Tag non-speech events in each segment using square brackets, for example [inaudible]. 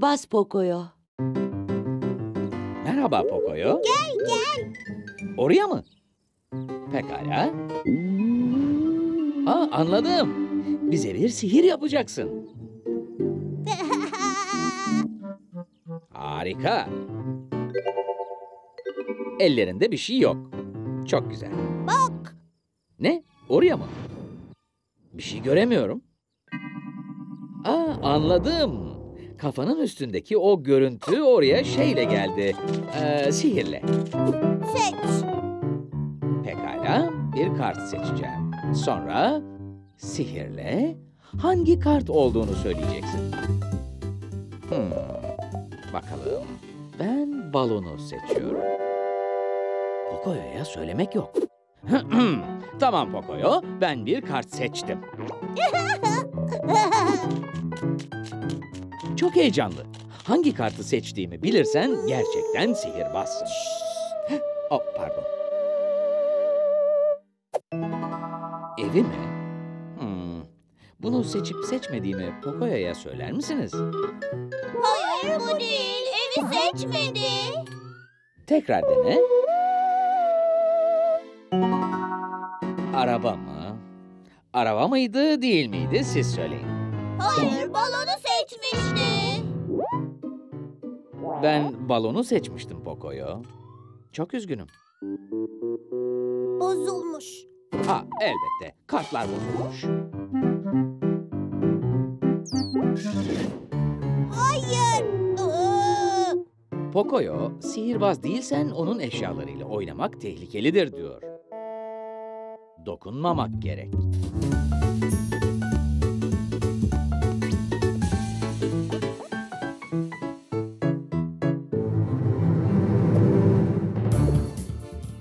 sihirbaz Poco'yo. Merhaba Pocoyo. Gel gel. Oraya mı? Pekala. Aa anladım. Bize bir sihir yapacaksın. [laughs] Harika. Ellerinde bir şey yok. Çok güzel. Bak. Ne? Oraya mı? Bir şey göremiyorum. Aa anladım. Kafanın üstündeki o görüntü oraya şeyle geldi. Ee, sihirle. Seç. Pekala, bir kart seçeceğim. Sonra sihirle hangi kart olduğunu söyleyeceksin. Hmm, bakalım. Ben balonu seçiyorum. Pocoyo'ya söylemek yok. [clears throat] tamam Pocoyo, ben bir kart seçtim. [laughs] Çok heyecanlı. Hangi kartı seçtiğimi bilirsen gerçekten sihirbazsın. oh, pardon. Evi mi? Hmm. Bunu seçip seçmediğimi Pocoyo'ya söyler misiniz? Hayır bu değil. Evi seçmedi. Tekrar dene. Araba mı? Araba mıydı, değil miydi? Siz söyleyin. Hayır balonu seçmişti. Ben balonu seçmiştim Pocoyo. Çok üzgünüm. Bozulmuş. Ha, elbette. Kartlar bozulmuş. Hayır. Pocoyo, sihirbaz değilsen onun eşyalarıyla oynamak tehlikelidir diyor. Dokunmamak gerek.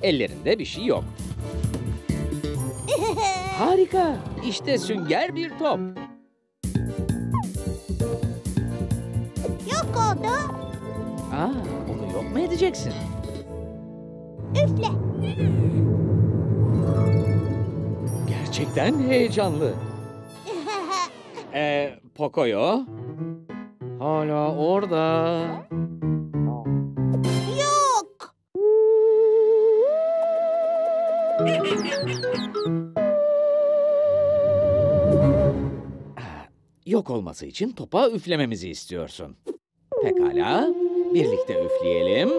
Ellerinde bir şey yok. Harika. İşte sünger bir top. Yok oldu. Aa, onu yok mu edeceksin? Üfle. Gerçekten heyecanlı. [laughs] Ee, Pocoyo? Hala orada. Yok olması için topa üflememizi istiyorsun. Pekala, birlikte üfleyelim.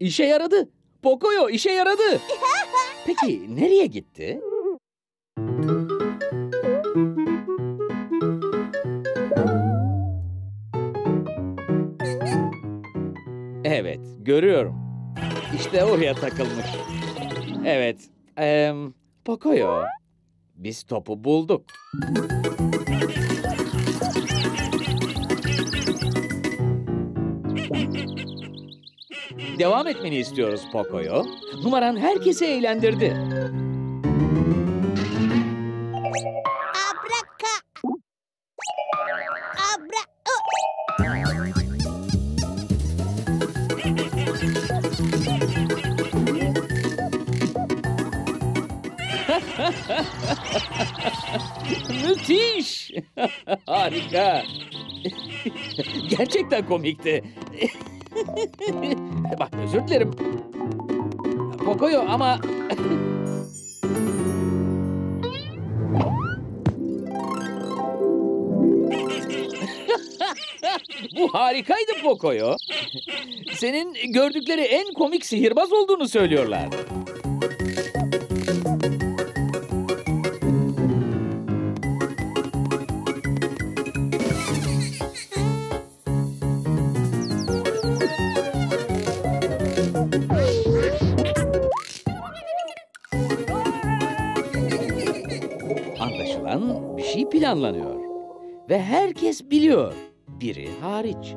İşe yaradı. Pocoyo işe yaradı. Peki nereye gitti? Evet, görüyorum. İşte oraya takılmış. Evet, em, Pocoyo. Biz topu bulduk. Devam etmeni istiyoruz Pocoyo. Numaran herkesi eğlendirdi. Müthiş! [laughs] Harika! [laughs] Gerçekten komikti. [laughs] Bak özür dilerim. Pocoyo ama... Bu harikaydı Pocoyo. Senin gördükleri en komik sihirbaz olduğunu söylüyorlar. Planlanıyor. Ve herkes biliyor. Biri hariç.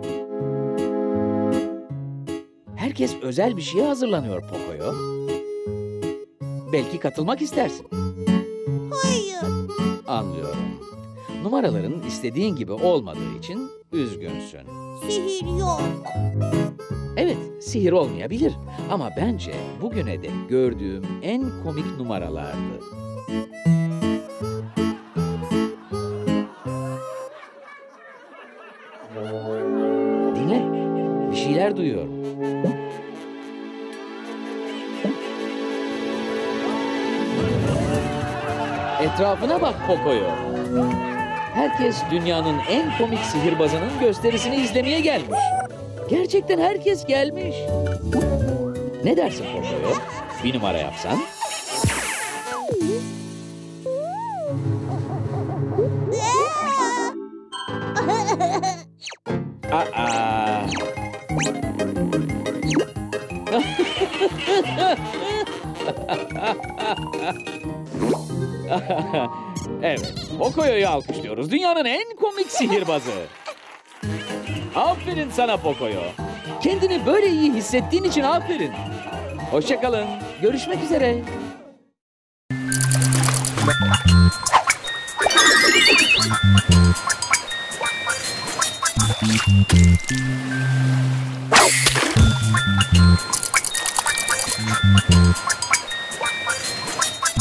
Herkes özel bir şeye hazırlanıyor Pocoyo. Belki katılmak istersin. Hayır. Anlıyorum. Numaraların istediğin gibi olmadığı için üzgünsün. Sihir yok. Evet, sihir olmayabilir ama bence bugüne dek gördüğüm en komik numaralardı. Şeyler duyuyorum. Etrafına bak Pocoyo. Herkes dünyanın en komik sihirbazının gösterisini izlemeye gelmiş. Gerçekten herkes gelmiş. Ne dersin Pocoyo? Bir numara yapsan? [laughs] evet, Pocoyo'yu alkışlıyoruz. Dünyanın en komik sihirbazı. Aferin sana Pocoyo. Kendini böyle iyi hissettiğin için aferin. Hoşçakalın. Görüşmek üzere.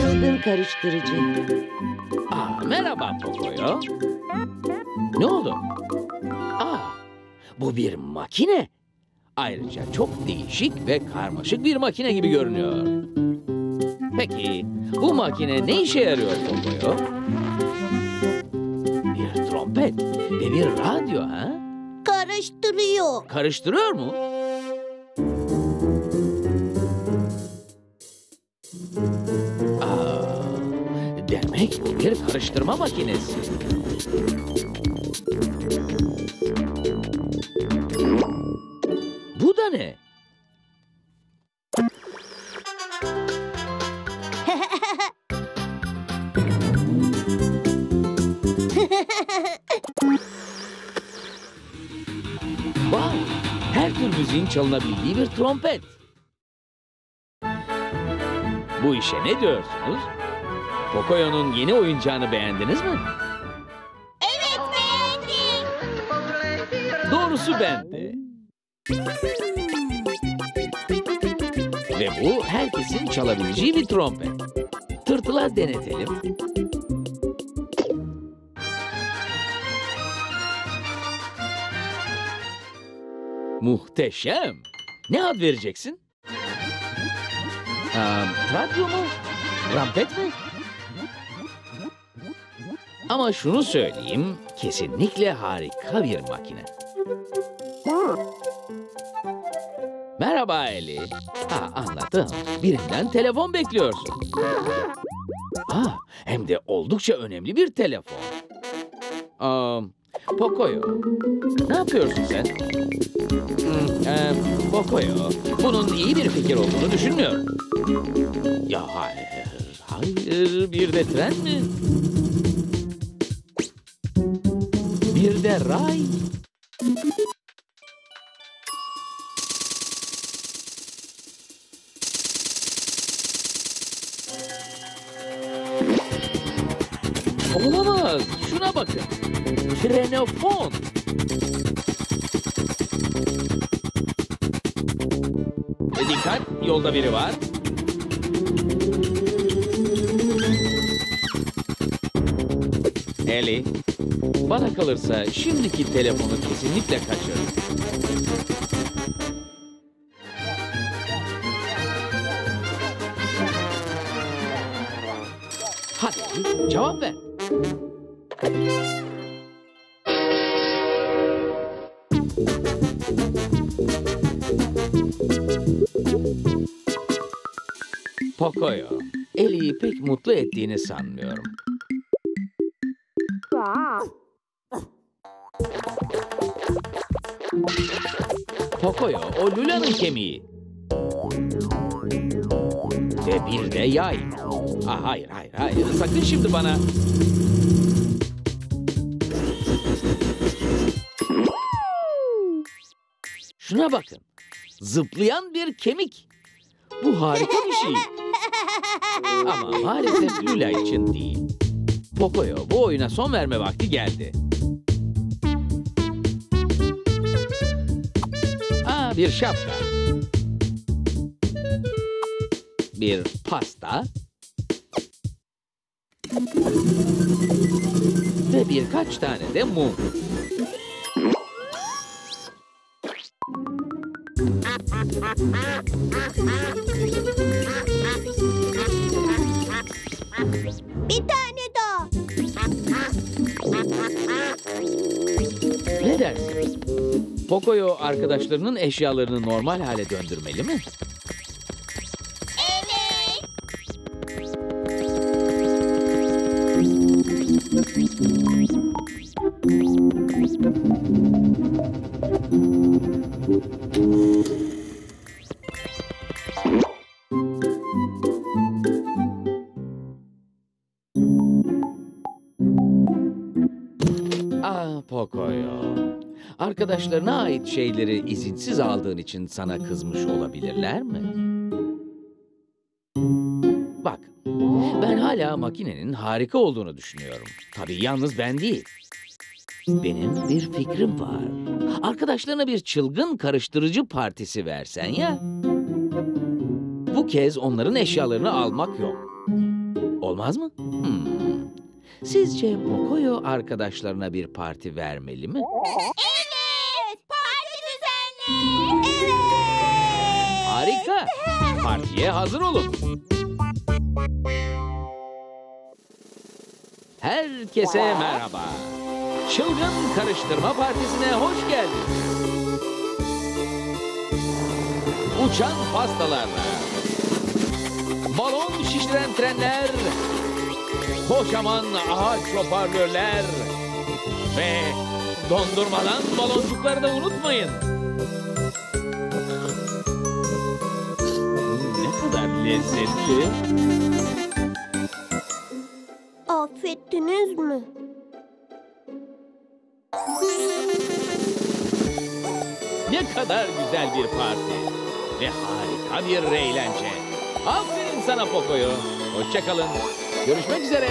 Çılgın karıştırıcı. Aa, merhaba Pocoyo. Ne oldu? Aa, bu bir makine. Ayrıca çok değişik ve karmaşık bir makine gibi görünüyor. Peki, bu makine ne işe yarıyor Pocoyo? Bir trompet ve bir radyo ha? Karıştırıyor. Karıştırıyor mu? Bu bir karıştırma makinesi. Bu da ne? Vay! Her tür müziğin çalınabildiği bir trompet. Bu işe ne diyorsunuz? Pocoyo'nun yeni oyuncağını beğendiniz mi? evet beğendim. Doğrusu ben de. Ve bu herkesin çalabileceği bir trompet. Tırtıla denetelim. Muhteşem. Ne ad vereceksin? Aa, radyo mu? Rampet mi? Ama şunu söyleyeyim, kesinlikle harika bir makine. Merhaba Eli. Ha, anladım. Birinden telefon bekliyorsun. Ha, hem de oldukça önemli bir telefon. Aa, Pocoyo, ne yapıyorsun sen? Hmm, Pocoyo, bunun iyi bir fikir olduğunu düşünmüyorum. Ya hayır, hayır, bir de tren mi? Ray. Olamaz. Şuna bakın. Trenofon. E dikkat, yolda biri var. Eli, bana kalırsa şimdiki telefonu kesinlikle kaçır. Hadi cevap ver. Pocoyo, Eli'yi pek mutlu ettiğini sanmıyorum. Pocoyo, o Lula'nın kemiği. Ve bir de yay. Ah, hayır, hayır, hayır. Sakın şimdi bana... Şuna bakın. Zıplayan bir kemik. Bu harika bir şey. Ama maalesef Lula için değil. Pocoyo bu oyuna son verme vakti geldi. Bir şapka. Bir pasta. Ve birkaç tane de mum. Pocoyo arkadaşlarının eşyalarını normal hale döndürmeli mi? Arkadaşlarına ait şeyleri izinsiz aldığın için sana kızmış olabilirler mi? Bak, ben hala makinenin harika olduğunu düşünüyorum. Tabii yalnız ben değil. Benim bir fikrim var. Arkadaşlarına bir çılgın karıştırıcı partisi versen ya. Bu kez onların eşyalarını almak yok. Olmaz mı? Hmm. Sizce Pocoyo arkadaşlarına bir parti vermeli mi? Evet. [laughs] Evet. Harika. Partiye hazır olun. Herkese merhaba. Çılgın Karıştırma Partisi'ne hoş geldiniz. Uçan pastalarla, balon şişiren trenler, kocaman ağaç hoparlörler ve dondurmadan baloncukları da unutmayın. Lezzetli. Affettiniz mi? Ne kadar güzel bir parti. Ve harika bir eğlence. Aferin sana Pocoyo. Hoşçakalın. Görüşmek üzere.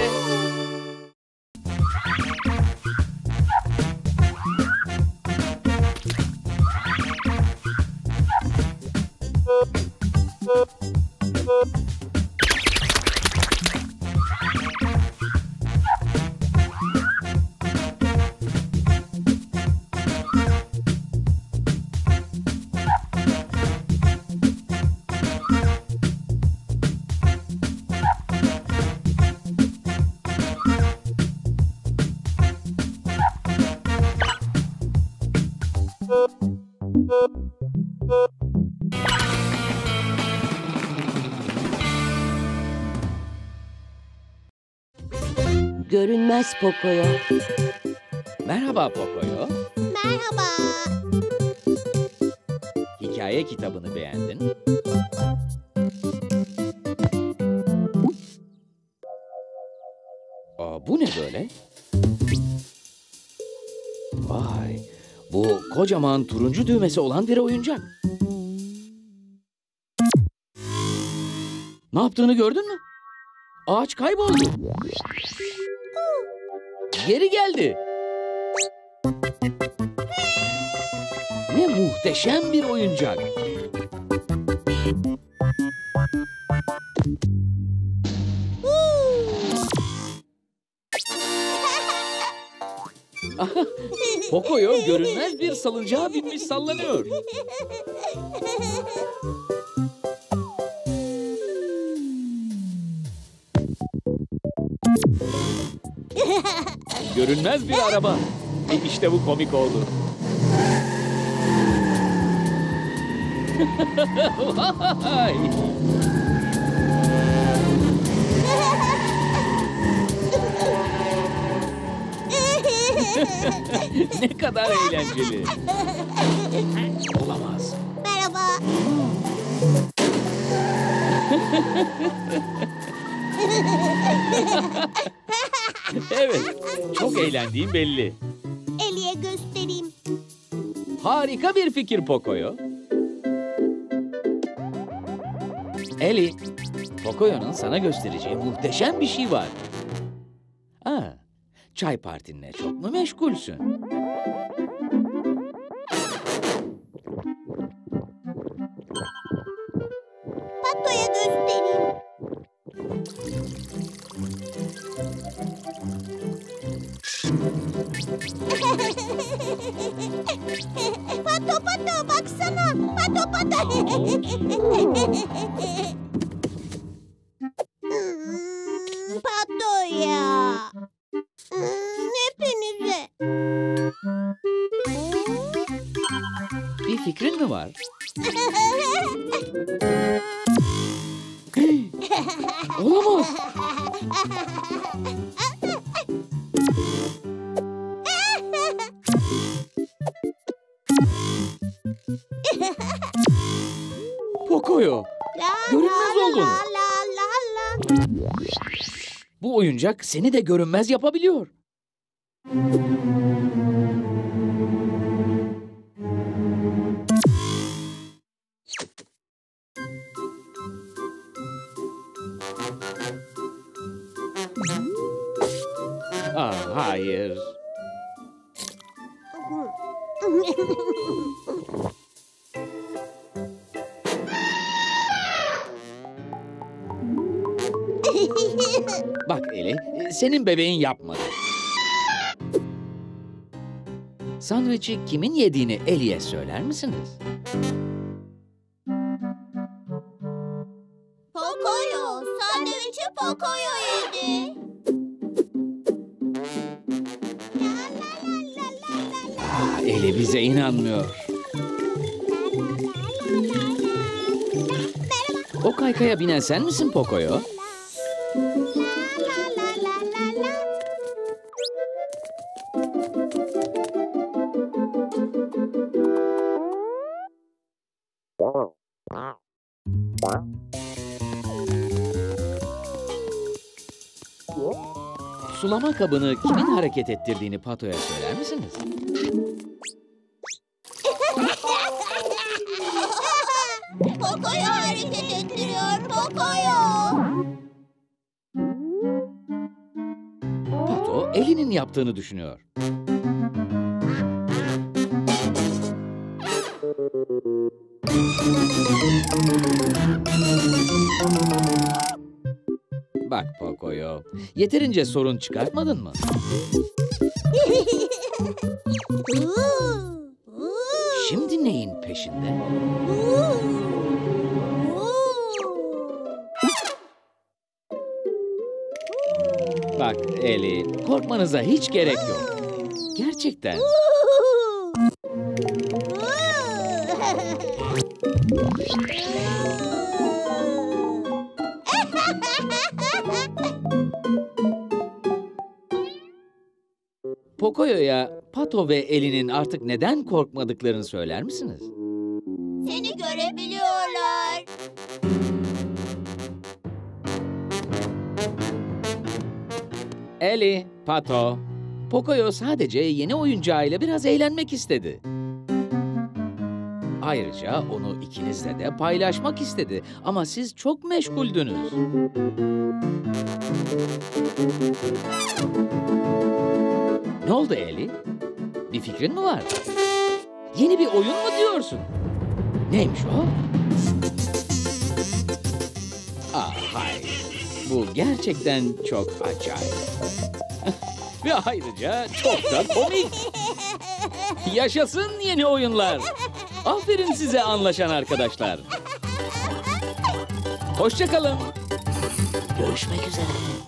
Görünmez Pocoyo. Merhaba Pocoyo. Merhaba. Hikaye kitabını beğendin. Aa, bu ne böyle? Vay, bu kocaman turuncu düğmesi olan bir oyuncak. Ne yaptığını gördün mü? Ağaç kayboldu. Geri geldi. Ne muhteşem bir oyuncak. Pocoyo görünmez bir salıncağa binmiş sallanıyor. [laughs] Görünmez bir araba. E İşte bu komik oldu. Vay! [laughs] ne kadar eğlenceli. Olamaz. Merhaba. [laughs] Çok eğlendiğim belli. Eli'ye göstereyim. Harika bir fikir Pocoyo. Eli, Pocoyo'nun sana göstereceği muhteşem bir şey var. Aa, çay partinle çok mu meşgulsün? Pocoyo, La, Görünmez oldun. Bu oyuncak seni de görünmez yapabiliyor. Senin bebeğin yapmadı. Sandviçi kimin yediğini Eli'ye söyler misiniz? Pocoyo, sandviçi Pocoyo yedi. La. Ah, Eli bize inanmıyor. O kaykaya binen sen misin Pocoyo? Sulama kabını kimin hareket ettirdiğini Pato'ya söyler misiniz? [laughs] Pocoyo hareket ettiriyor Pocoyo. Pato Eli'nin yaptığını düşünüyor. Pocoyo, yeterince sorun çıkartmadın mı? Şimdi neyin peşinde? Bak Eli, korkmanıza hiç gerek yok. Gerçekten. Pocoyo'ya Pato ve Eli'nin artık neden korkmadıklarını söyler misiniz? Seni görebiliyorlar. Eli, Pato, Pocoyo sadece yeni oyuncağıyla biraz eğlenmek istedi. Ayrıca onu ikinizle de paylaşmak istedi ama siz çok meşguldünüz. Ne oldu Eli? Bir fikrin mi var? Yeni bir oyun mu diyorsun? Neymiş o? Ah hayır. Bu gerçekten çok acayip. [laughs] Ve ayrıca çok da komik. Yaşasın yeni oyunlar. Aferin size anlaşan arkadaşlar. Hoşçakalın. Görüşmek üzere.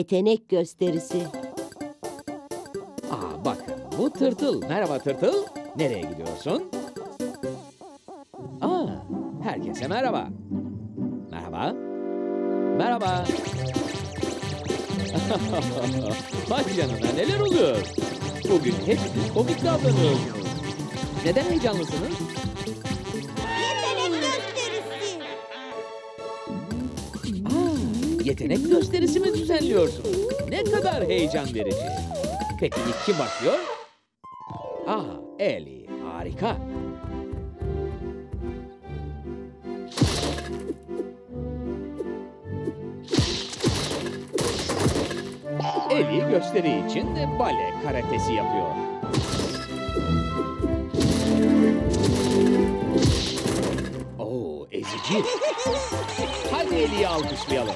Yetenek gösterisi. Aa bakın bu tırtıl. Merhaba tırtıl. Nereye gidiyorsun? Aa herkese merhaba. Merhaba. Merhaba. [laughs] Bak canına neler oluyor? Bugün hepiniz komik davranıyorsunuz. Neden heyecanlısınız? Yetenek gösterisi mi düzenliyorsun? Ne kadar heyecan verici. Peki ilk kim başlıyor? Aa, Eli. Harika. Eli gösteri için bale karatesi yapıyor. Ezici. Hadi Eli'yi alkışlayalım.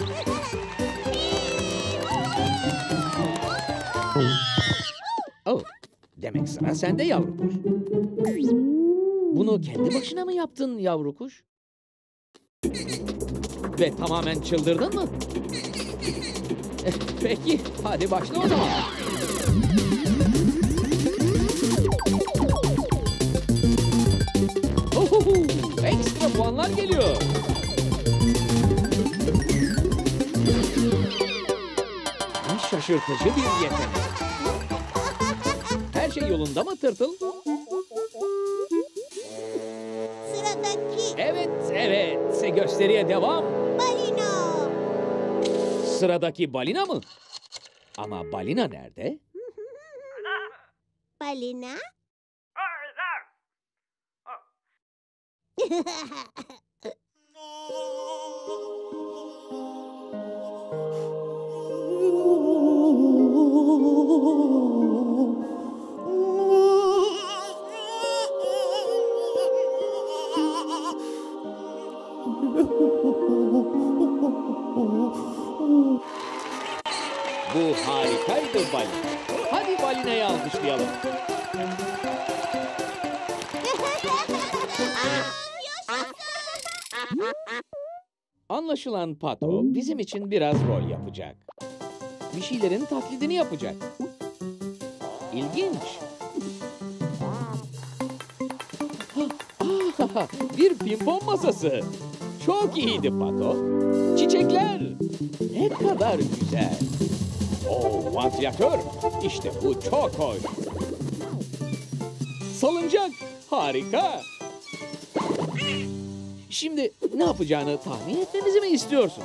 Oh, demek sıra sende yavru kuş. Bunu kendi başına mı yaptın yavru kuş? Ve tamamen çıldırdın mı? Eh, Peki, hadi başla o zaman. Puanlar geliyor. Ne şaşırtıcı bir yetenek. Her şey yolunda mı tırtıl? Sıradaki Evet, evet. Gösteriye devam. balina. Sıradaki balina mı? Ama balina nerede? Balina. Bu harikaydı balina. Hadi balinayı alkışlayalım. Anlaşılan Pato bizim için biraz rol yapacak. Bir şeylerin taklidini yapacak. İlginç. [laughs] Bir pimpon masası. Çok iyiydi Pato. Çiçekler. Ne kadar güzel. Oo, vantilatör. İşte bu çok hoş. Salıncak. Harika. Şimdi ne yapacağını tahmin etmemizi mi istiyorsun?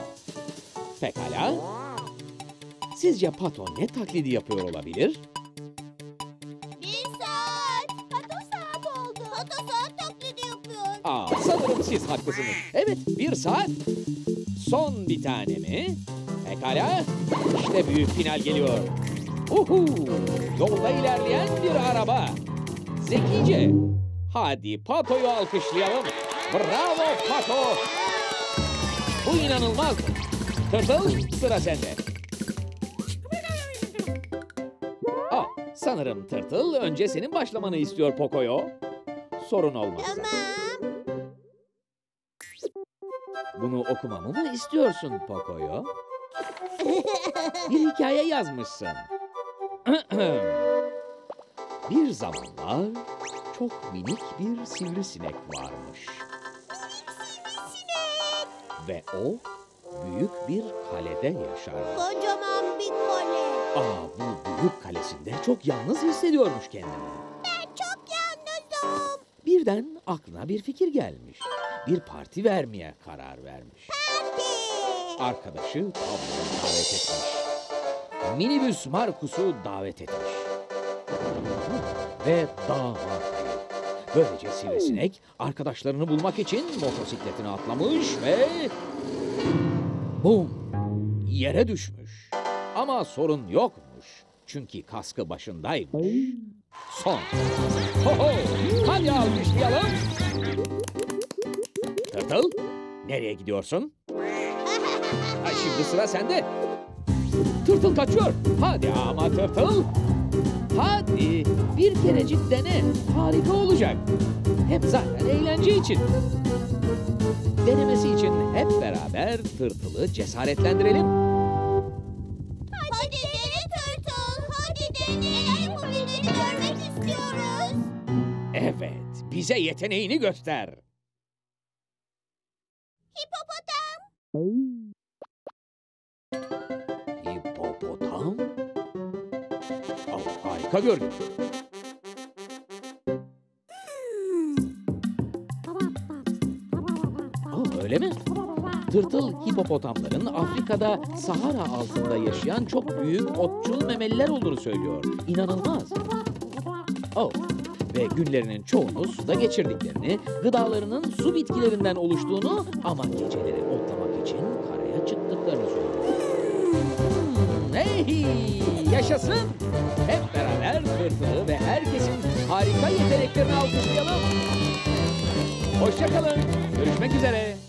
Pekala. Sizce Pato ne taklidi yapıyor olabilir? Bir saat. Pato saat oldu. Pato saat taklidi yapıyor. Aa, sanırım siz haklısınız. Evet, bir saat. Son bir tane mi? Pekala. İşte büyük final geliyor. Uhu! Yolda ilerleyen bir araba. Zekice. Hadi Pato'yu alkışlayalım. Bravo Pato. Bu inanılmaz. Tırtıl sıra sende. Aa, sanırım Tırtıl önce senin başlamanı istiyor Pocoyo. Sorun olmazsa. Tamam. Bunu okumamı mı istiyorsun Pocoyo? Bir hikaye yazmışsın. [clears throat] bir zamanlar çok minik bir sivrisinek varmış. Ve o büyük bir kalede yaşar. Kocaman bir kole. Aa bu büyük kalesinde çok yalnız hissediyormuş kendini. Ben çok yalnızım. Birden aklına bir fikir gelmiş. Bir parti vermeye karar vermiş. Hadi. arkadaşı Pablo'yu davet etmiş. Minibüs Markus'u davet etmiş. Ve damatayı. Böylece sivrisinek arkadaşlarını bulmak için motosikletine atlamış ve... Bum! Yere düşmüş. Ama sorun yokmuş. Çünkü kaskı başındaymış. Son. Ho ho! Hadi alkışlayalım. Tırtıl, nereye gidiyorsun? Ha, şimdi sıra sende. Tırtıl kaçıyor. Hadi ama tırtıl. Hadi bir kerecik dene. Harika olacak. Hem zaten eğlence için. Denemesi için hep beraber tırtılı cesaretlendirelim. Beni neler yapabildiğini görmek istiyoruz. Evet, bize yeteneğini göster. Hipopotam? Harika görünüyor. Oh, öyle mi? Tırtıl hipopotamların Afrika'da Sahara altında yaşayan çok büyük otçul memeliler olduğunu söylüyor. İnanılmaz. Oh, ve günlerinin çoğunu suda geçirdiklerini, gıdalarının su bitkilerinden oluştuğunu ama geceleri otlamak için Yaşasın! Hep beraber tırtılı ve herkesin harika yeteneklerini alkışlayalım. Hoşçakalın. Görüşmek üzere.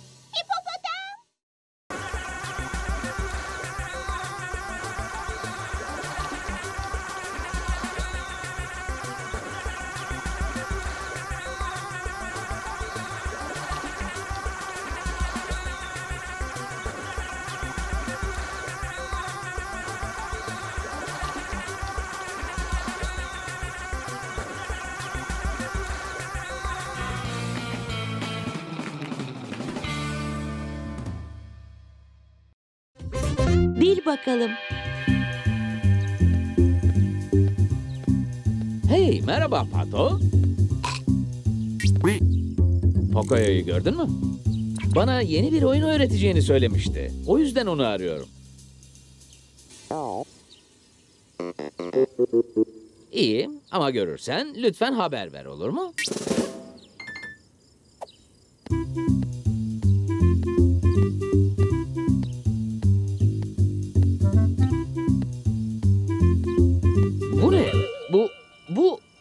Bakalım. Hey, merhaba Pato. Pocoyo'yu gördün mü? Bana yeni bir oyun öğreteceğini söylemişti. O yüzden onu arıyorum. İyi ama görürsen lütfen haber ver olur mu?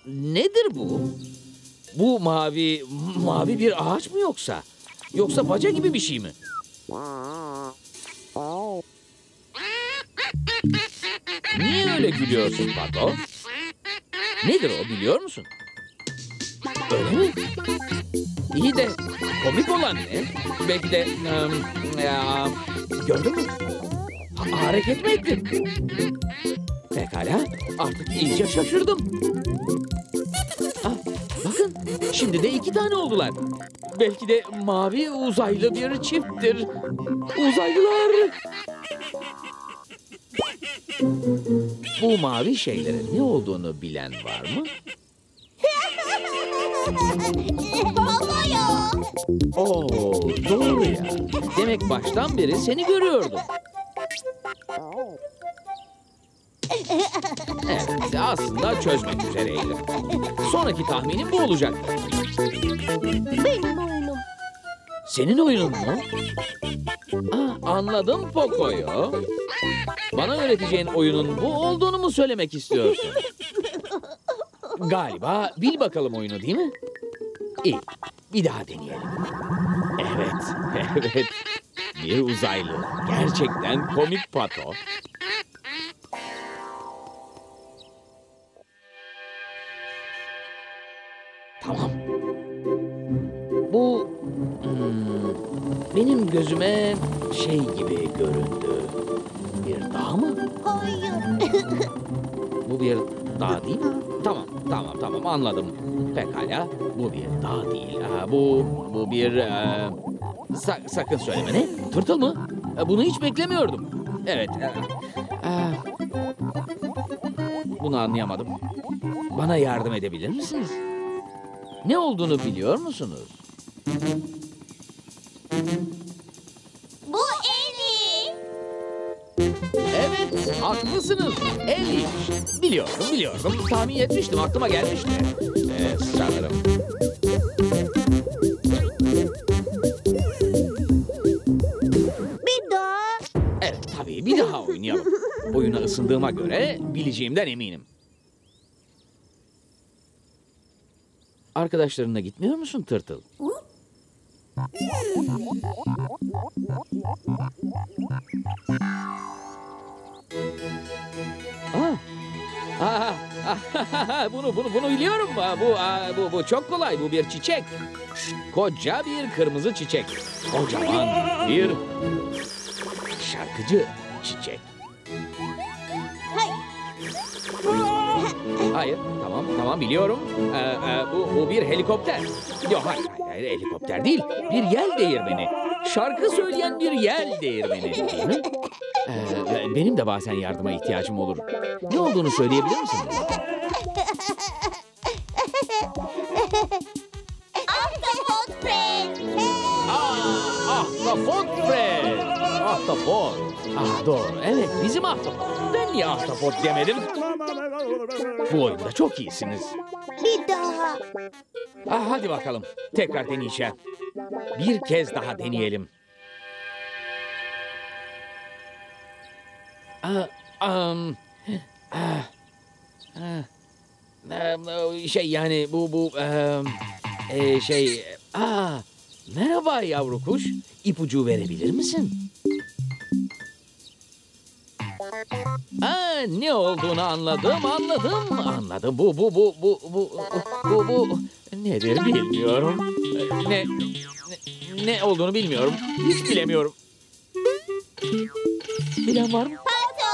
Nedir bu? Bu mavi mavi bir ağaç mı yoksa? Yoksa baca gibi bir şey mi? Niye öyle gülüyorsun Pato? Nedir o biliyor musun? Öyle mi? İyi de komik olan ne? Belki de em, ya, gördün mü? Ha- hareket mi ettin? Pekala, artık iyice şaşırdım. Şimdi de iki tane oldular. Belki de mavi uzaylı bir çifttir. Uzaylılar! Bu mavi şeylerin ne olduğunu bilen var mı? Pocoyo. Oo, doğru ya. Demek baştan beri seni görüyordum. Evet, aslında çözmek üzereydim. Sonraki tahminim bu olacak. Benim oyunum. Senin oyunun mu? Aa, anladım Pocoyo. Bana öğreteceğin oyunun bu olduğunu mu söylemek istiyorsun? Galiba bil bakalım oyunu değil mi? İyi, bir daha deneyelim. Evet, [laughs] evet. Bir uzaylı. Gerçekten komik pato. Benim gözüme şey gibi göründü. Bir dağ mı? Hayır. Bu bir dağ değil mi? [laughs] Tamam, tamam, tamam anladım. Pekala, bu bir dağ değil. Bu, bu bir... e, sa- sakın söyleme ne? Tırtıl mı? E, bunu hiç beklemiyordum. Evet. e, e, bunu anlayamadım. Bana yardım edebilir misiniz? Ne olduğunu biliyor musunuz? Bu Eli. Evet, haklısınız. Elliymiş. Biliyordum, biliyordum. Tahmin etmiştim, aklıma gelmişti. Ee, sanırım. Bir daha. Evet, tabii. Bir daha oynayalım. Oyuna ısındığıma göre bileceğimden eminim. Arkadaşlarınla gitmiyor musun Tırtıl? Aa. Aa, [laughs] aa, bunu bunu bunu biliyorum. Bu bu bu çok kolay. Bu bir çiçek. Koca bir kırmızı çiçek. Kocaman bir şarkıcı çiçek. Hayır. Tamam, tamam biliyorum. Ee, e, bu, bu bir helikopter. Yok, hayır, hayır, hayır, helikopter değil. Bir yel değirmeni. Şarkı söyleyen bir yel değirmeni. Hı? Ee, benim de bazen yardıma ihtiyacım olur. Ne olduğunu söyleyebilir misiniz? Ahtapot Fred. Ah, ahtapot Fred. Ahtapot. Ah doğru, evet bizim ahtapot. Niye ahtapot demedim? Bu oyunda çok iyisiniz. Bir daha. Ah, hadi bakalım. Tekrar deneyeceğim. Bir kez daha deneyelim. Ah, ah, ah, ah, şey yani bu bu e, şey ah, merhaba yavru kuş ipucu verebilir misin? Aa, ne olduğunu anladım anladım anladım bu bu bu bu bu bu bu nedir bilmiyorum ne ne, ne olduğunu bilmiyorum hiç bilemiyorum bilen var mı? Pato.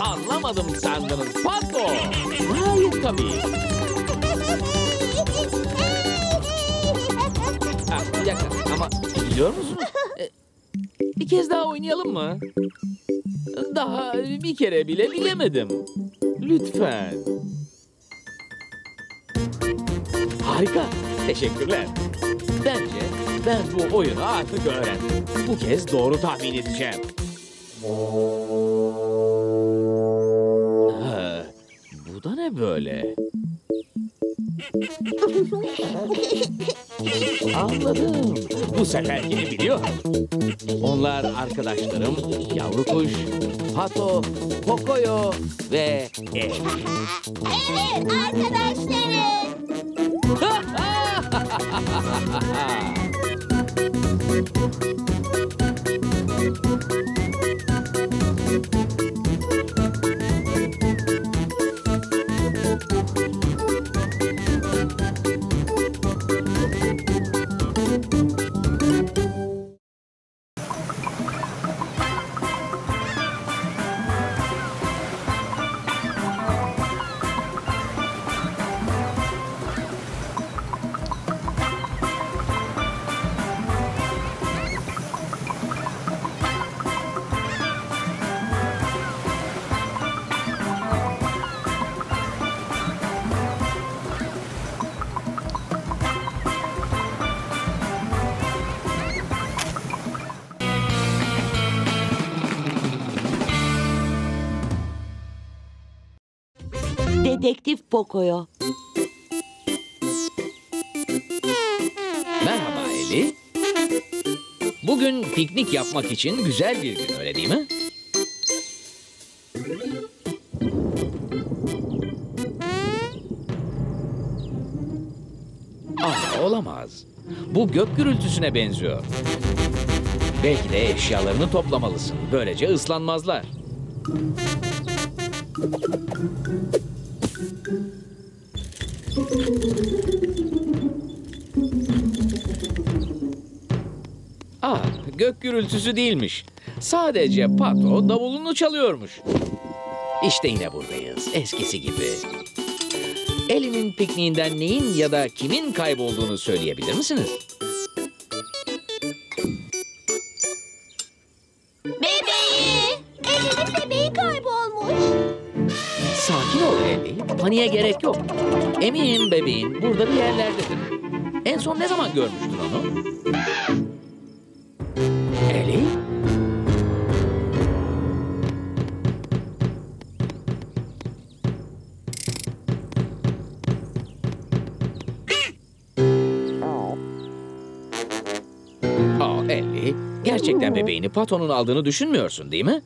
Anlamadım sandınız. Pato. Hayır tabii. Ha, [laughs] bir dakika ama biliyor musunuz? Bir kez daha oynayalım mı? Daha bir kere bile bilemedim. Lütfen. Harika. Teşekkürler. Bence ben bu oyunu artık öğrendim. Bu kez doğru tahmin edeceğim. Ha, bu da ne böyle? Anladım. Bu seferkini biliyorum. Onlar arkadaşlarım yavru kuş, pato, pokoyo ve ev. Evet arkadaşlarım. Pocoyo. Merhaba Eli. Bugün piknik yapmak için güzel bir gün öyle değil mi? Ah olamaz. Bu gök gürültüsüne benziyor. Belki de eşyalarını toplamalısın. Böylece ıslanmazlar. Gürültüsü değilmiş. Sadece Pato davulunu çalıyormuş. İşte yine buradayız, eskisi gibi. Eli'nin pikniğinden neyin ya da kimin kaybolduğunu söyleyebilir misiniz? Bebeği. Elinin bebeği kaybolmuş. Sakin ol Eli, paniğe gerek yok. Eminim bebeğin burada bir yerlerdedir. En son ne zaman görmüştün onu? Bebeğini Pato'nun aldığını düşünmüyorsun değil mi?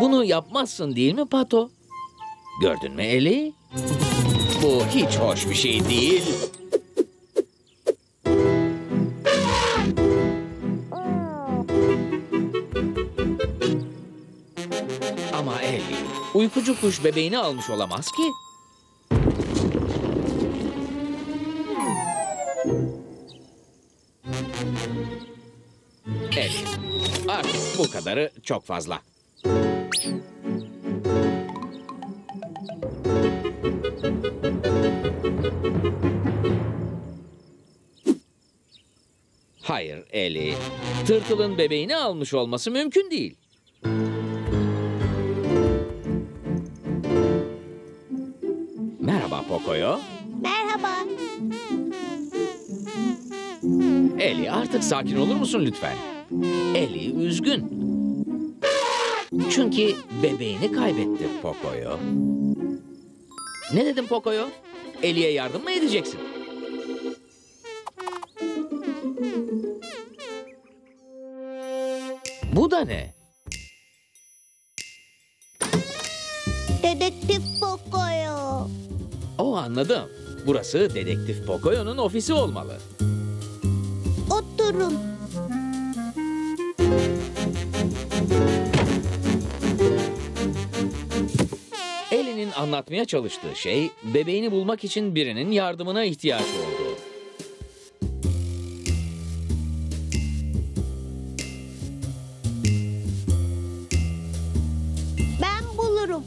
Bunu yapmazsın değil mi Pato? Gördün mü Eli? Bu hiç hoş bir şey değil. Ama Eli, uykucu kuş bebeğini almış olamaz ki. Ah, bu kadarı çok fazla. Hayır Eli. Tırtılın bebeğini almış olması mümkün değil. Merhaba Pocoyo. Merhaba. Eli artık sakin olur musun lütfen? Eli üzgün. Çünkü bebeğini kaybetti Pocoyo. Ne dedim Pocoyo? Eli'ye yardım mı edeceksin? Bu da ne? Dedektif Pocoyo. O anladım. Burası Dedektif Pocoyo'nun ofisi olmalı. Oturun. Anlatmaya çalıştığı şey bebeğini bulmak için birinin yardımına ihtiyaç oldu. Ben bulurum.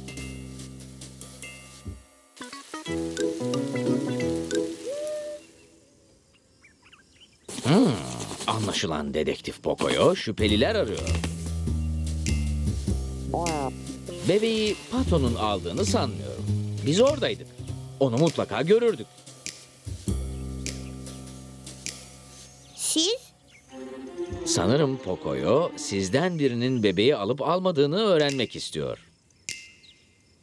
Hmm, anlaşılan dedektif Pocoyo şüpheliler arıyor. Bebeği Pato'nun aldığını sanmıyorum. Biz oradaydık. Onu mutlaka görürdük. Siz? Sanırım Pocoyo sizden birinin bebeği alıp almadığını öğrenmek istiyor.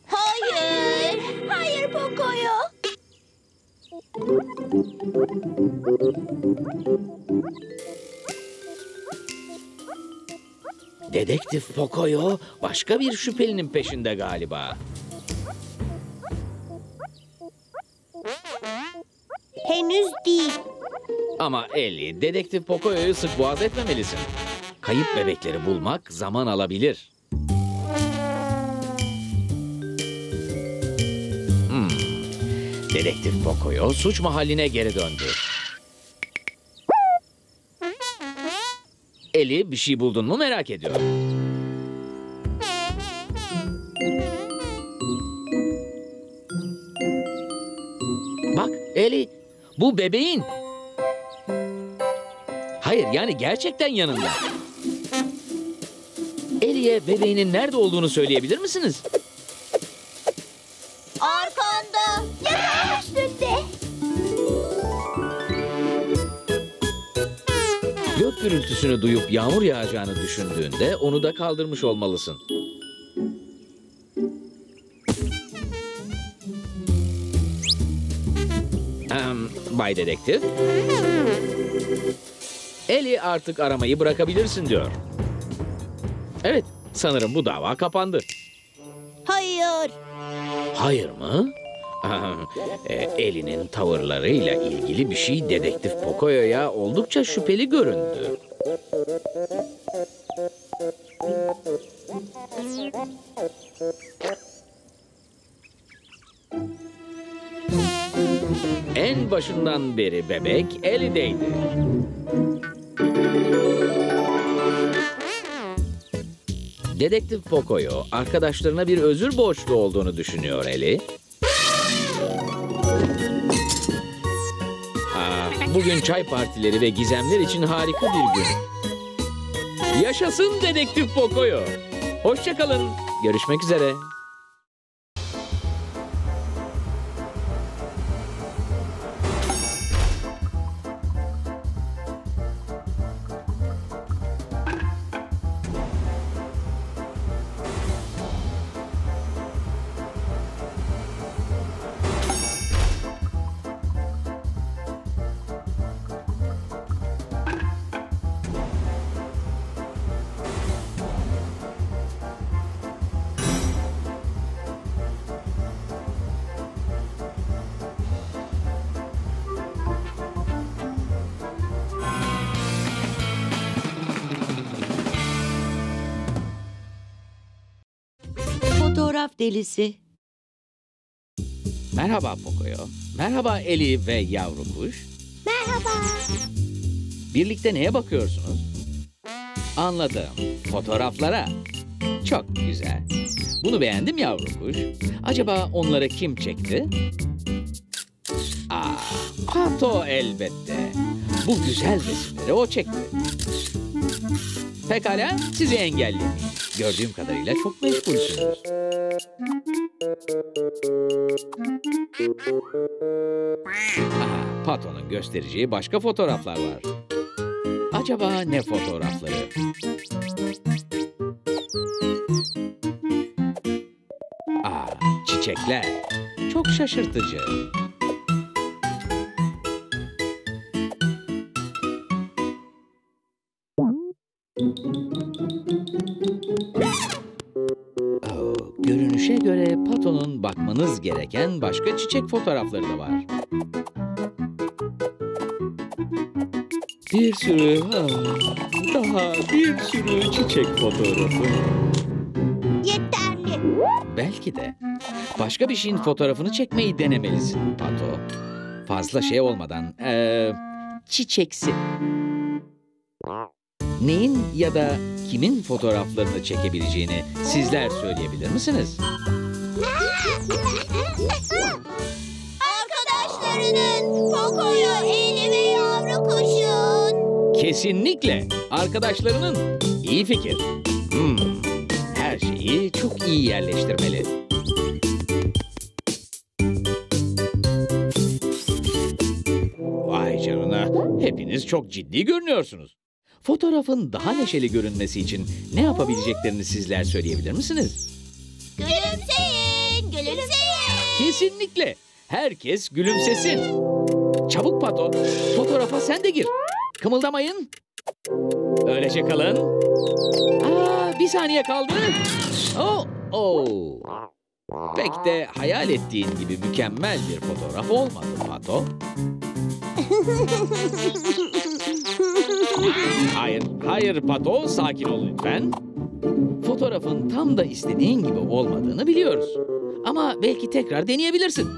Hayır. Hayır Pocoyo. Dedektif Pocoyo başka bir şüphelinin peşinde galiba. Henüz değil. Ama Ellie, dedektif Pocoyo'yu sık boğaz etmemelisin. Kayıp bebekleri bulmak zaman alabilir. Hmm. Dedektif Pocoyo suç mahalline geri döndü. Eli bir şey buldun mu merak ediyorum. Bak Eli bu bebeğin. Hayır yani gerçekten yanında. Eli'ye bebeğinin nerede olduğunu söyleyebilir misiniz? Gürültüsünü duyup yağmur yağacağını düşündüğünde onu da kaldırmış olmalısın. Ahem, Bay Dedektif. Eli artık aramayı bırakabilirsin diyor. Evet, sanırım bu dava kapandı. Hayır. Hayır mı? [laughs] E, Eli'nin tavırlarıyla ilgili bir şey Dedektif Pocoyo'ya oldukça şüpheli göründü. En başından beri bebek Eli'deydi. Dedektif Pocoyo arkadaşlarına bir özür borçlu olduğunu düşünüyor Eli. Bugün çay partileri ve gizemler için harika bir gün. Yaşasın Dedektif Pocoyo. Hoşçakalın. Görüşmek üzere. Delisi. Merhaba Pocoyo. Merhaba Eli ve yavru kuş. Merhaba. Birlikte neye bakıyorsunuz? Anladım. Fotoğraflara. Çok güzel. Bunu beğendim yavru kuş. Acaba onları kim çekti? Aa, Pato elbette. Bu güzel resimleri o çekti. Pekala sizi engelleyeyim. Gördüğüm kadarıyla çok meşgulsünüz. Aha, Pato'nun göstereceği başka fotoğraflar var. Acaba ne fotoğrafları? Aa, çiçekler. Çok şaşırtıcı. Bakmanız gereken başka çiçek fotoğrafları da var. Bir sürü, ah, daha bir sürü çiçek fotoğrafı. Yeterli. Belki de. Başka bir şeyin fotoğrafını çekmeyi denemelisin Pato. Fazla şey olmadan, eee, çiçeksi. Neyin ya da kimin fotoğraflarını çekebileceğini sizler söyleyebilir misiniz? Arkadaşlarının Poco'yu, Eli ve yavru kuşun. Kesinlikle arkadaşlarının iyi fikir. Hmm, her şeyi çok iyi yerleştirmeli. Vay canına, hepiniz çok ciddi görünüyorsunuz. Fotoğrafın daha neşeli görünmesi için ne yapabileceklerini sizler söyleyebilir misiniz? Gülümseyin, gülümseyin. Kesinlikle. Herkes gülümsesin. Çabuk Pato, fotoğrafa sen de gir. Kımıldamayın. Öylece kalın. Aa, bir saniye kaldı. Oh, oh. Pek de hayal ettiğin gibi mükemmel bir fotoğraf olmadı Pato. Hayır, hayır Pato, sakin ol lütfen. Fotoğrafın tam da istediğin gibi olmadığını biliyoruz. Ama belki tekrar deneyebilirsin.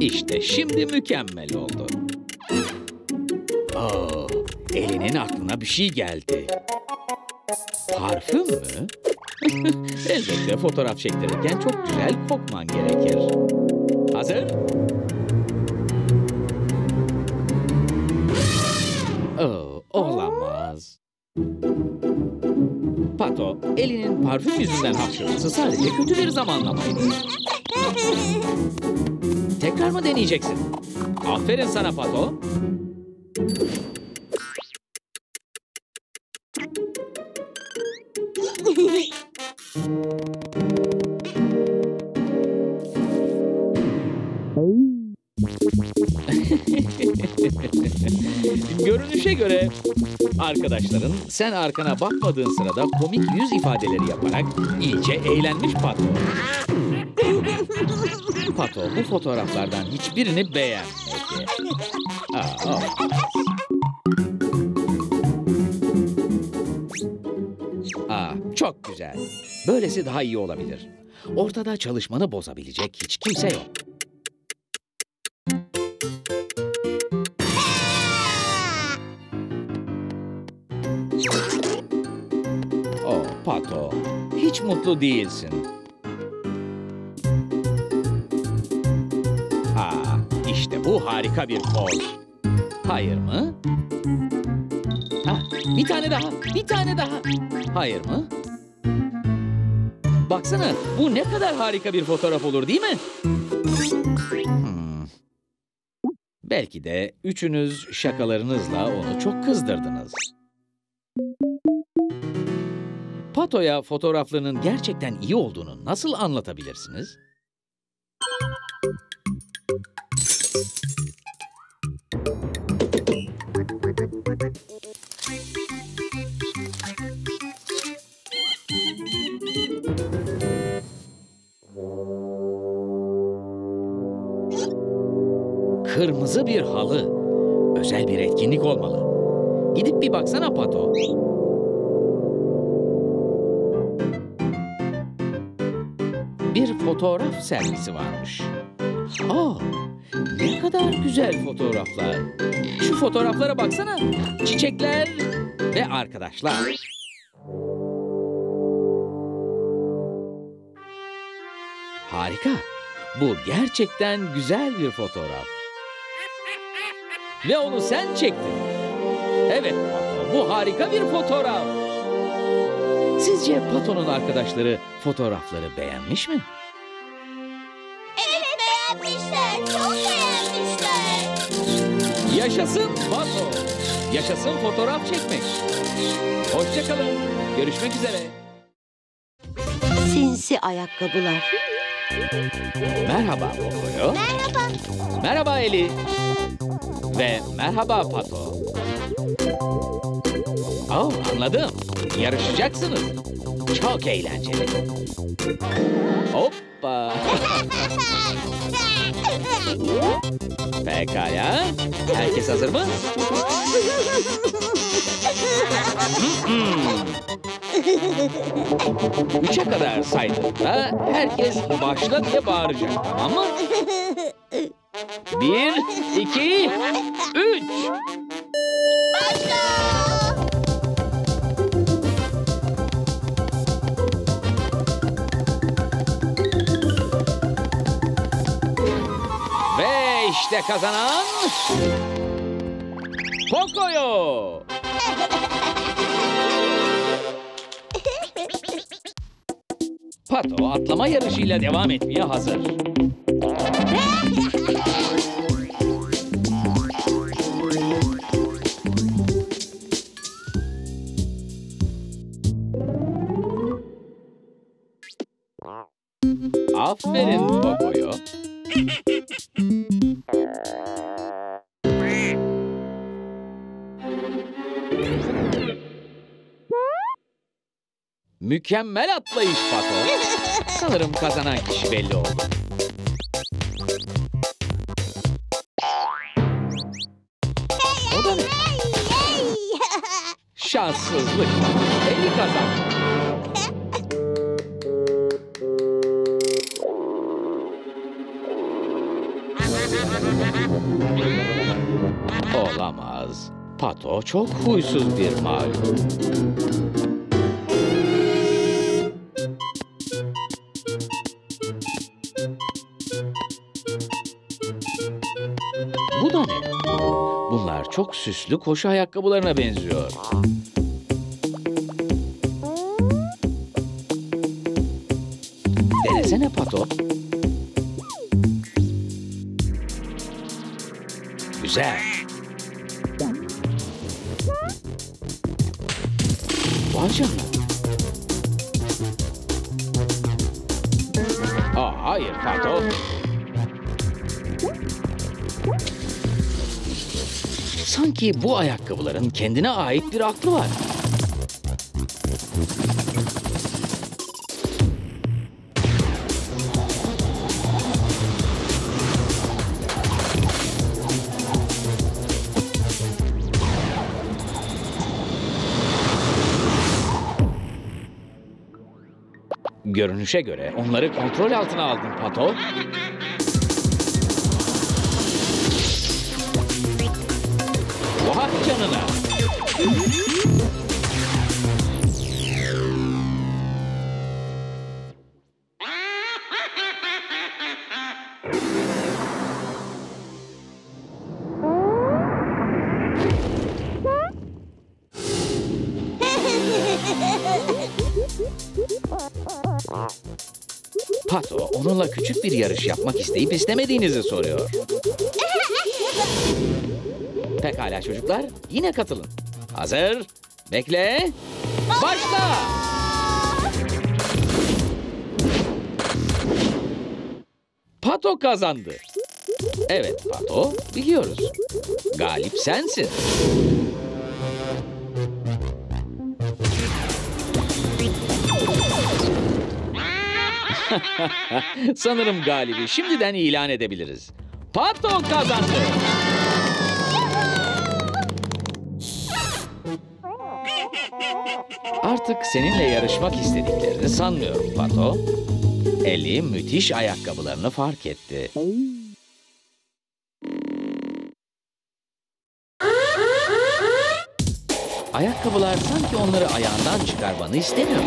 İşte şimdi mükemmel oldu. Aa, elinin aklına bir şey geldi. Parfüm mü? Elbette fotoğraf çektirirken çok güzel kokman gerekir. Hazır? Oh, olamaz. Pato, elinin parfüm yüzünden hapşırması sadece kötü bir zamanlamaydı. Tekrar mı deneyeceksin? Aferin sana Pato. Arkadaşların sen arkana bakmadığın sırada komik yüz ifadeleri yaparak iyice eğlenmiş Pato. Pato bu fotoğraflardan hiçbirini beğenmedi. Aa, aa. Çok güzel. Böylesi daha iyi olabilir. Ortada çalışmanı bozabilecek hiç kimse yok. Pato, hiç mutlu değilsin. Aa, işte bu harika bir poz. Hayır mı? Ha, bir tane daha, bir tane daha. Hayır mı? Baksana, bu ne kadar harika bir fotoğraf olur değil mi? Hmm. Belki de üçünüz şakalarınızla onu çok kızdırdınız. Pato'ya fotoğraflarının gerçekten iyi olduğunu nasıl anlatabilirsiniz? Kırmızı bir halı. Özel bir etkinlik olmalı. Gidip bir baksana Pato. Sergisi varmış. Aa, ne kadar güzel fotoğraflar. Şu fotoğraflara baksana. Çiçekler ve arkadaşlar. Harika. Bu gerçekten güzel bir fotoğraf. Ve onu sen çektin. Evet bu harika bir fotoğraf. Sizce Pato'nun arkadaşları fotoğrafları beğenmiş mi? Yaşasın Pato. Yaşasın fotoğraf çekmek. Hoşçakalın. Görüşmek üzere. Sinsi ayakkabılar. Merhaba Pocoyo. Merhaba. Merhaba Eli. Ve merhaba Pato. Oh, anladım. Yarışacaksınız. Çok eğlenceli. Hoppa. [laughs] [laughs] Pekala. Herkes hazır mı? Üçe kadar saydığımda herkes başla diye bağıracak tamam mı? Bir, iki, üç. İşte kazanan... Pocoyo. Pato atlama yarışıyla devam etmeye hazır. Mükemmel atlayış Pato. [laughs] Sanırım kazanan kişi belli oldu. O da ne? [laughs] Şanssızlık. Eli kazandı. Olamaz. Pato çok huysuz bir malum. Bu da ne? Bunlar çok süslü koşu ayakkabılarına benziyor. Denesene Pato. Güzel. Vay canına. Hayır Pato. Sanki bu ayakkabıların kendine ait bir aklı var. Görünüşe göre onları kontrol altına aldın Pato. Vay canına. Küçük bir yarış yapmak isteyip istemediğinizi soruyor. Pekala çocuklar, yine katılın. Hazır, bekle, başla! Pato kazandı. Evet Pato, biliyoruz. Galip sensin. [laughs] Sanırım galibi şimdiden ilan edebiliriz. Patton kazandı. Artık seninle yarışmak istediklerini sanmıyorum Pato. Eli müthiş ayakkabılarını fark etti. Ayakkabılar sanki onları ayağından çıkarmanı istemiyor.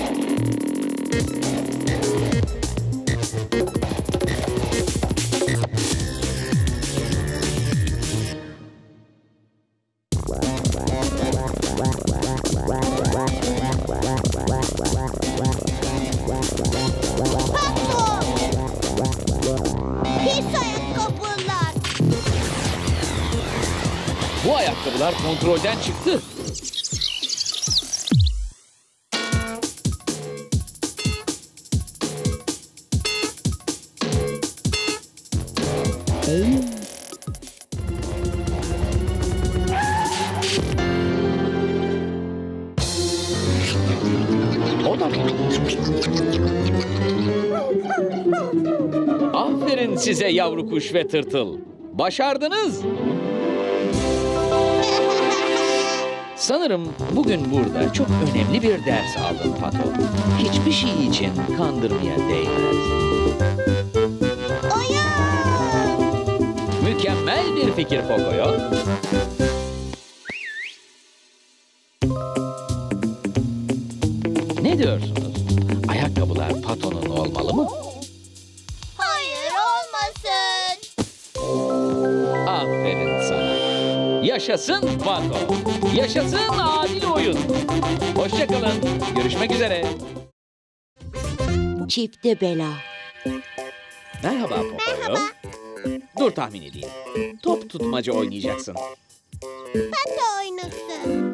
Kontrolden çıktı. Aferin size yavru kuş ve tırtıl. Başardınız. Sanırım bugün burada çok önemli bir ders aldım Pato. Hiçbir şey için kandırmaya değmez. Oyun! Mükemmel bir fikir Pocoyo. Yaşasın Pato. Yaşasın adil oyun. Hoşçakalın. Görüşmek üzere. Çifte bela. Merhaba Pocoyo. Dur tahmin edeyim. Top tutmaca oynayacaksın. Pato oynasın.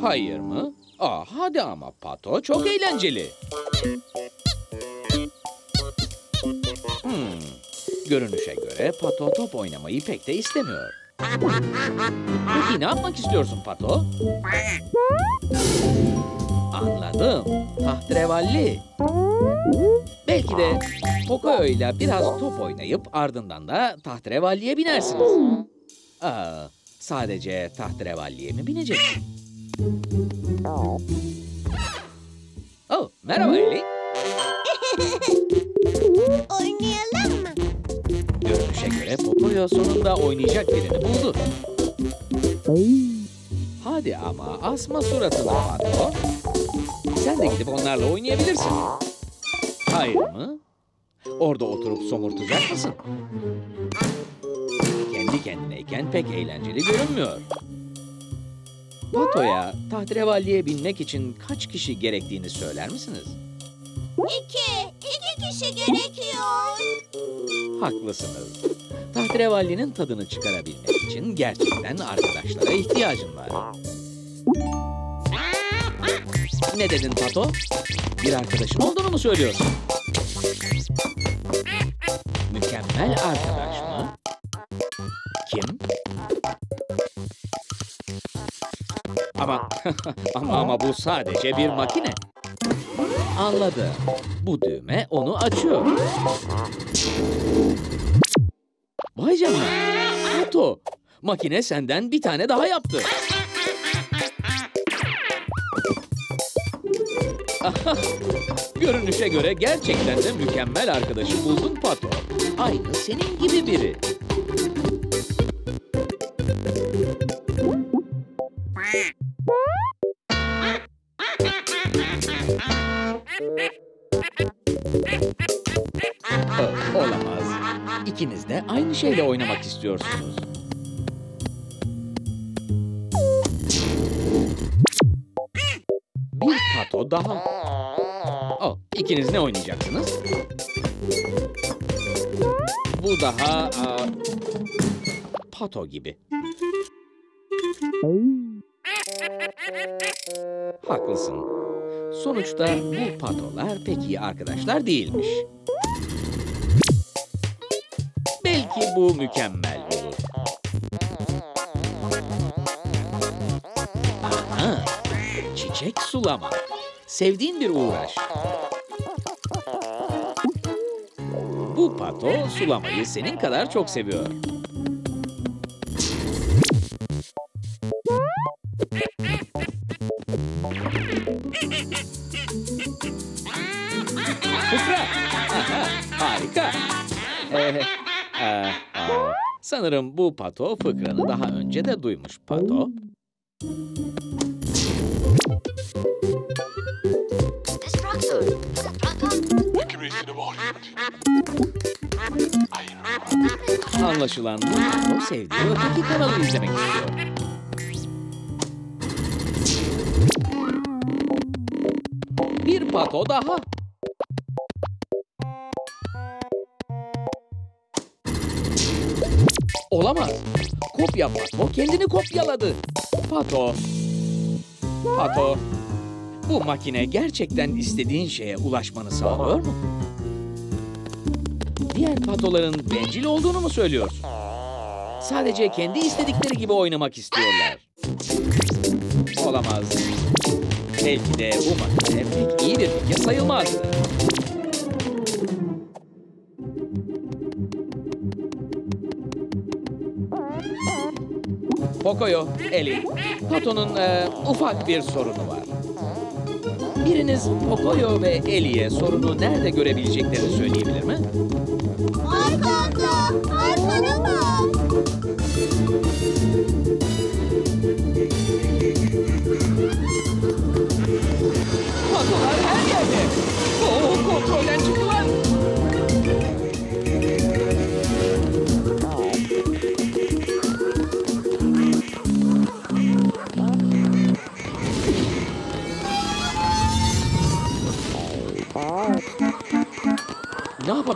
Hayır mı? Aa, hadi ama Pato çok eğlenceli. Görünüşe göre Pato top oynamayı pek de istemiyor. Peki ne yapmak istiyorsun Pato? Anladım. Tahtrevalli. Belki de Pocoyo ile biraz top oynayıp ardından da tahtrevalliye binersiniz. Aa, sadece tahtrevalliye mi bineceksin? Oh, merhaba Eli. Pocoyo sonunda oynayacak birini buldu. Hadi ama asma suratını Pato. Sen de gidip onlarla oynayabilirsin. Hayır mı? Orada oturup somurtacak mısın? Kendi kendineyken pek eğlenceli görünmüyor. Pato'ya tahterevalliye binmek için kaç kişi gerektiğini söyler misiniz? İki. İki kişi gerekiyor. Haklısınız. Tahterevallinin tadını çıkarabilmek için gerçekten arkadaşlara ihtiyacın var. Ne dedin Pato? Bir arkadaşım olduğunu mu söylüyorsun? Mükemmel arkadaş mı? Kim? Ama [laughs] ama ama bu sadece bir makine. Anladım. Bu düğme onu açıyor. Vay canına. Pato. Makine senden bir tane daha yaptı. Görünüşe göre gerçekten de mükemmel arkadaşı buldun Pato. Aynı senin gibi biri. İkiniz de aynı şeyle oynamak istiyorsunuz. Bir pato daha. Oh, ikiniz ne oynayacaksınız? Bu daha aa, pato gibi. Haklısın. Sonuçta bu patolar pek iyi arkadaşlar değilmiş. Belki bu mükemmel olur. Aha, çiçek sulama. Sevdiğin bir uğraş. Bu pato sulamayı senin kadar çok seviyor. Sanırım bu pato fıkranı daha önce de duymuş pato. Anlaşılan bu o sevdiği öteki kanalı izlemek istiyor. Bir pato daha. Olamaz. Kopya Pato kendini kopyaladı. Pato. Pato. Bu makine gerçekten istediğin şeye ulaşmanı sağlıyor mu? Diğer patoların bencil olduğunu mu söylüyorsun? Sadece kendi istedikleri gibi oynamak istiyorlar. Olamaz. Belki de bu makine pek iyi bir fikir sayılmazdı. Pocoyo, Eli, Pato'nun e, ufak bir sorunu var. Biriniz Pocoyo ve Eli'ye sorunu nerede görebileceklerini söyleyebilir mi? Arkanda.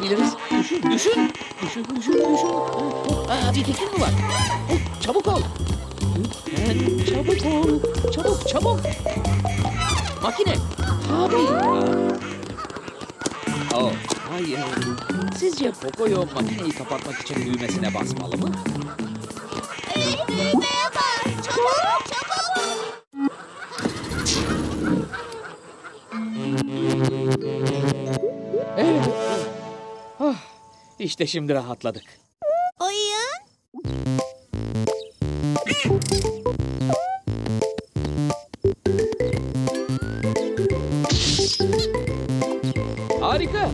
Yapabiliriz? Düşün, düşün. Düşün, düşün, düşün. Aa, bir fikrin mi var? Çabuk ol. Çabuk ol. Çabuk, çabuk. Makine. Tabii. Oh, hayır. Sizce Pocoyo makineyi kapatmak için düğmesine basmalı mı? İşte şimdi rahatladık. Oyun. Harika.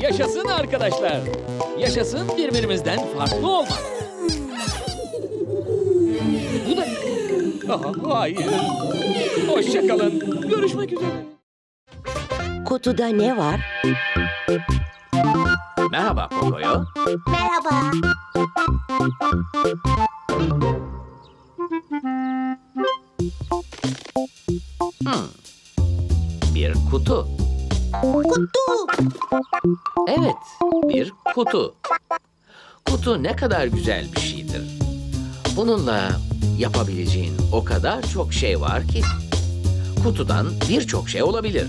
Yaşasın arkadaşlar. Yaşasın birbirimizden farklı olmak. Bu da... Aha, hayır. Hoşçakalın. Görüşmek üzere. Kutuda ne var? Merhaba Pocoyo. Merhaba. Hmm. Bir kutu. Kutu. Evet, bir kutu. Kutu ne kadar güzel bir şeydir. Bununla yapabileceğin o kadar çok şey var ki. Kutudan birçok şey olabilir.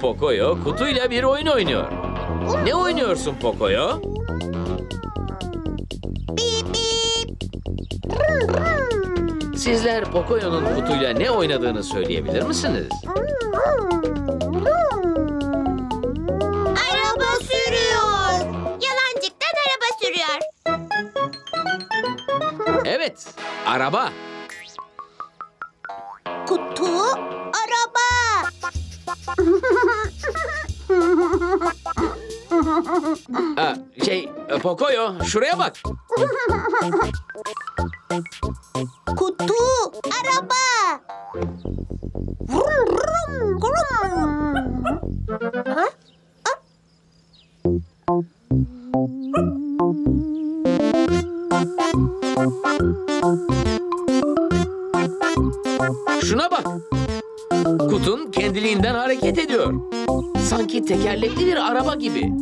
Pocoyo kutuyla bir oyun oynuyor. Ne oynuyorsun Pocoyo? Sizler Pocoyo'nun kutuyla ne oynadığını söyleyebilir misiniz? Evet, araba. Kutu, araba. Aa, şey, Pocoyo şuraya bak. Kutu, araba. Vrum, vrum, vrum. Ha? Şuna bak. Kutun kendiliğinden hareket ediyor. Sanki tekerlekli bir araba gibi.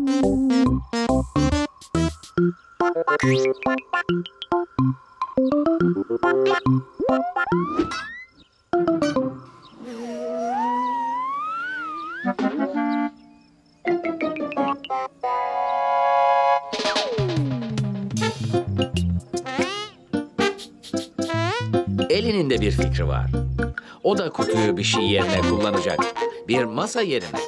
Elinin de bir fikri var. O da kutuyu bir şey yerine kullanacak. Bir masa yerine.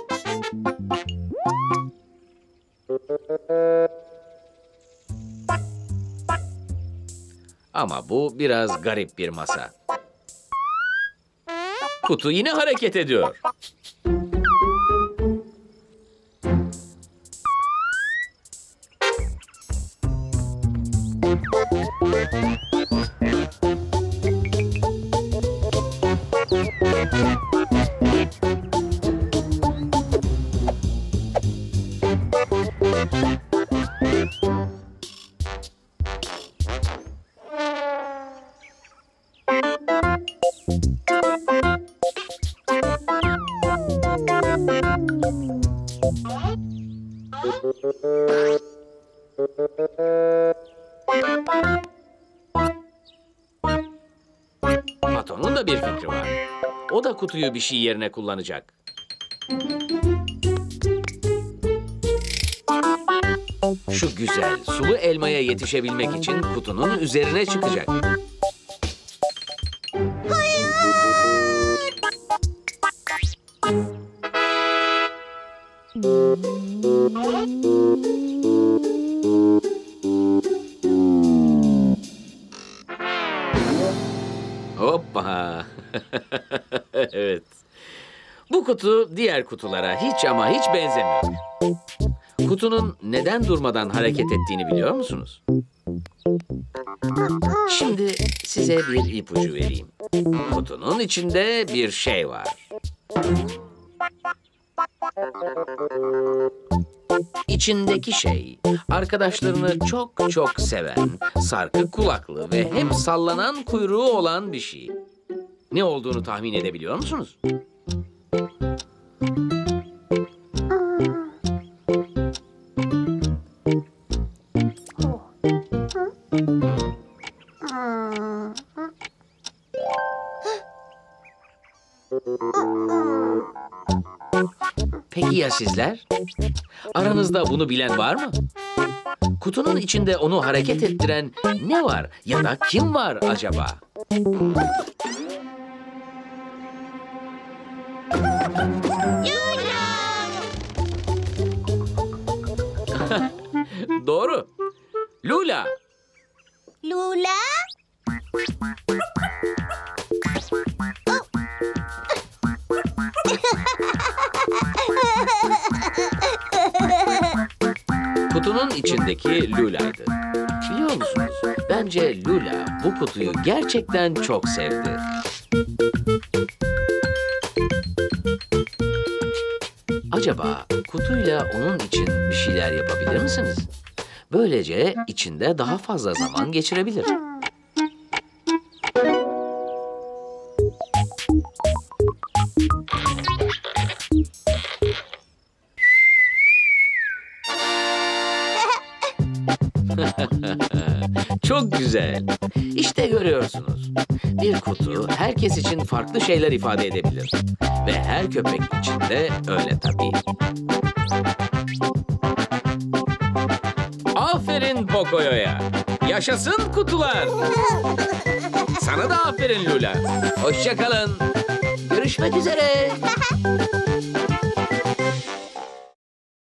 Ama bu biraz garip bir masa. Kutu yine hareket ediyor. Kutuyu bir şey yerine kullanacak. Şu güzel sulu elmaya yetişebilmek için kutunun üzerine çıkacak. Kutu diğer kutulara hiç ama hiç benzemiyor. Kutunun neden durmadan hareket ettiğini biliyor musunuz? Şimdi size bir ipucu vereyim. Kutunun içinde bir şey var. İçindeki şey arkadaşlarını çok çok seven, sarkık kulaklı ve hep sallanan kuyruğu olan bir şey. Ne olduğunu tahmin edebiliyor musunuz? Sizler? Aranızda bunu bilen var mı? Kutunun içinde onu hareket ettiren ne var ya da kim var acaba? [laughs] Doğru. Lula. Lula? İçindeki Lula'ydı. Biliyor musunuz? Bence Lula bu kutuyu gerçekten çok sevdi. Acaba kutuyla onun için bir şeyler yapabilir misiniz? Böylece içinde daha fazla zaman geçirebilir. Güzel. İşte görüyorsunuz. Bir kutu herkes için farklı şeyler ifade edebilir. Ve her köpek için de öyle tabii. Aferin Pocoyo'ya. Yaşasın kutular. Sana da aferin Lula. Hoşça kalın. Görüşmek üzere. [laughs]